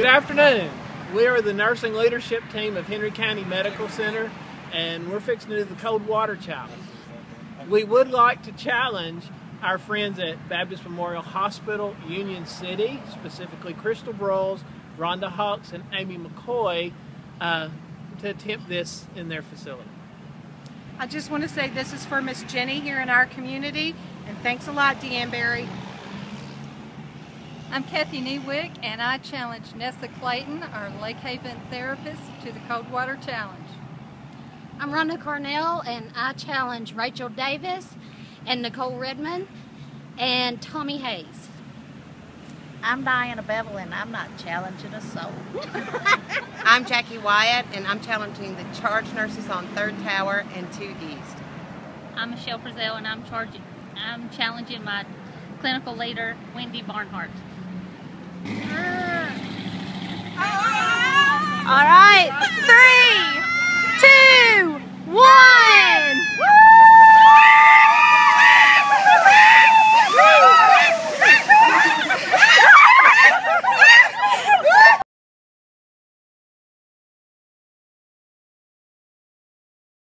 Good afternoon. We are the nursing leadership team of Henry County Medical Center, and we're fixing to do the cold water challenge. We would like to challenge our friends at Baptist Memorial Hospital, Union City, specifically Crystal Broyles, Rhonda Hawks, and Amy McCoy, uh, to attempt this in their facility. I just want to say this is for Miss Jenny here in our community, and thanks a lot, Deanne Barry. I'm Kathy Newick, and I challenge Nessa Clayton, our Lake Haven therapist, to the Cold Water Challenge. I'm Rhonda Carnell, and I challenge Rachel Davis and Nicole Redmond and Tommy Hayes. I'm Diana Bevel, and I'm not challenging a soul. I'm Jackie Wyatt, and I'm challenging the charge nurses on Third Tower and 2 East. I'm Michelle Frizzell, and I'm charging, I'm challenging my clinical leader, Wendy Barnhart. All right, three.